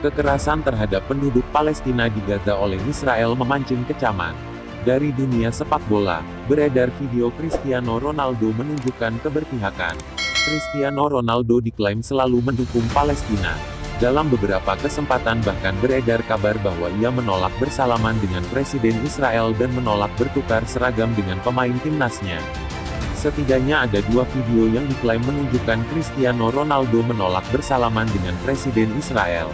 Kekerasan terhadap penduduk Palestina di Gaza oleh Israel memancing kecaman. Dari dunia sepak bola, beredar video Cristiano Ronaldo menunjukkan keberpihakan. Cristiano Ronaldo diklaim selalu mendukung Palestina. Dalam beberapa kesempatan bahkan beredar kabar bahwa ia menolak bersalaman dengan Presiden Israel dan menolak bertukar seragam dengan pemain timnasnya. Setidaknya ada dua video yang diklaim menunjukkan Cristiano Ronaldo menolak bersalaman dengan Presiden Israel.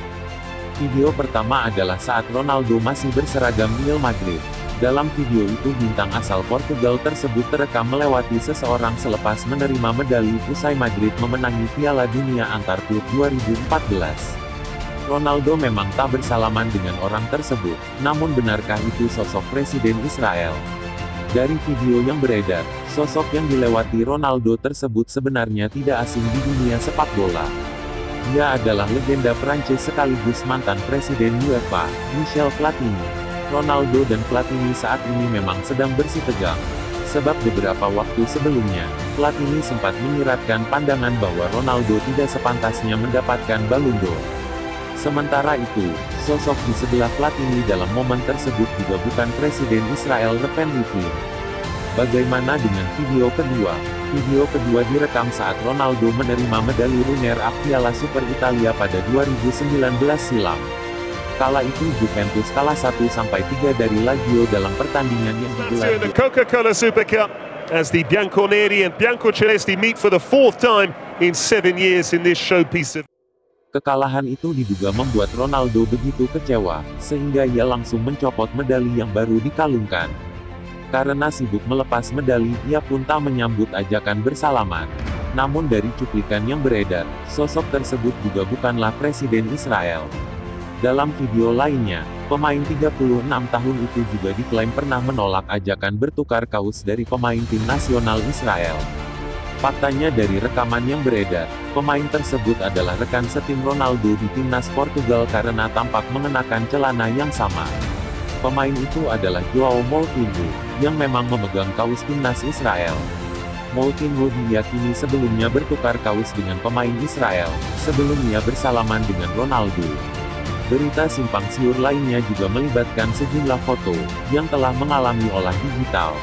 Video pertama adalah saat Ronaldo masih berseragam Real Madrid. Dalam video itu bintang asal Portugal tersebut terekam melewati seseorang selepas menerima medali usai Madrid memenangi Piala Dunia Antar Klub 2014. Ronaldo memang tak bersalaman dengan orang tersebut, namun benarkah itu sosok Presiden Israel? Dari video yang beredar, sosok yang dilewati Ronaldo tersebut sebenarnya tidak asing di dunia sepak bola. Ia adalah legenda Prancis sekaligus mantan Presiden UEFA, Michel Platini. Ronaldo dan Platini saat ini memang sedang bersih tegang. Sebab beberapa waktu sebelumnya, Platini sempat menyiratkan pandangan bahwa Ronaldo tidak sepantasnya mendapatkan Ballon d'Or. Sementara itu, sosok di sebelah Platini dalam momen tersebut juga bukan Presiden Israel Reuven Rivlin. Bagaimana dengan video kedua? Video kedua direkam saat Ronaldo menerima medali runner-up Piala Super Italia pada 2019 silam. Kala itu Juventus kalah 1-3 dari Lazio dalam pertandingan yang digelar the Coca-Cola Super Cup as the Bianconeri and Biancocelesti meet for the fourth time in seven years in this showpiece of Kekalahan itu diduga membuat Ronaldo begitu kecewa, sehingga ia langsung mencopot medali yang baru dikalungkan. Karena sibuk melepas medali, ia pun tak menyambut ajakan bersalaman. Namun dari cuplikan yang beredar, sosok tersebut juga bukanlah Presiden Israel. Dalam video lainnya, pemain 36 tahun itu juga diklaim pernah menolak ajakan bertukar kaos dari pemain tim nasional Israel. Faktanya dari rekaman yang beredar, pemain tersebut adalah rekan setim Ronaldo di timnas Portugal karena tampak mengenakan celana yang sama. Pemain itu adalah Joao Moutinho, yang memang memegang kaos timnas Israel. Moutinho diyakini sebelumnya bertukar kaos dengan pemain Israel, sebelum ia bersalaman dengan Ronaldo. Berita simpang siur lainnya juga melibatkan sejumlah foto, yang telah mengalami olah digital.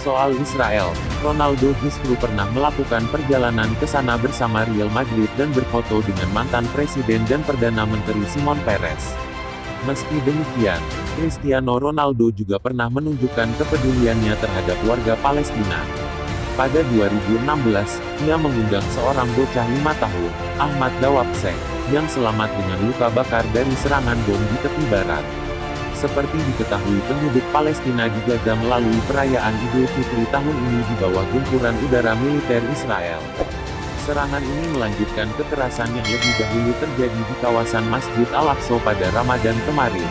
Soal Israel, Ronaldo justru pernah melakukan perjalanan ke sana bersama Real Madrid dan berfoto dengan mantan Presiden dan Perdana Menteri Simon Peres. Meski demikian, Cristiano Ronaldo juga pernah menunjukkan kepeduliannya terhadap warga Palestina. Pada 2016, ia mengundang seorang bocah lima tahun, Ahmad Dawabseh, yang selamat dengan luka bakar dari serangan bom di tepi barat. Seperti diketahui penduduk Palestina Gaza melalui perayaan Idul Fitri tahun ini di bawah gempuran udara militer Israel. Serangan ini melanjutkan kekerasan yang lebih dahulu terjadi di kawasan Masjid Al-Aqsa pada Ramadan kemarin.